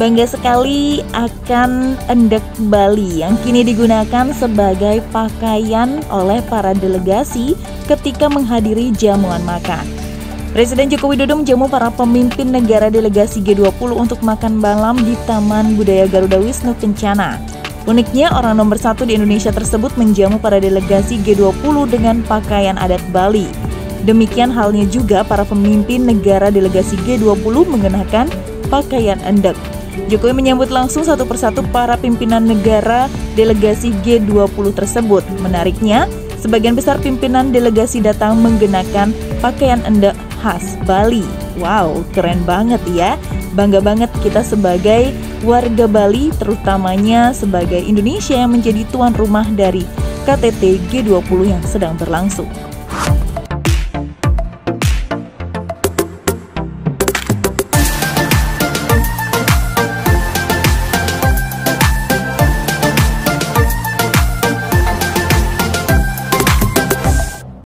Bangga sekali akan endek Bali yang kini digunakan sebagai pakaian oleh para delegasi ketika menghadiri jamuan makan. Presiden Joko Widodo menjamu para pemimpin negara delegasi G20 untuk makan malam di Taman Budaya Garuda Wisnu Kencana. Uniknya, orang nomor satu di Indonesia tersebut menjamu para delegasi G20 dengan pakaian adat Bali. Demikian halnya juga para pemimpin negara delegasi G20 mengenakan pakaian endek. Jokowi menyambut langsung satu persatu para pimpinan negara delegasi G20 tersebut. Menariknya, sebagian besar pimpinan delegasi datang menggunakan pakaian endek khas Bali. Wow, keren banget ya. Bangga banget kita sebagai warga Bali, terutamanya sebagai Indonesia yang menjadi tuan rumah dari KTT G20 yang sedang berlangsung.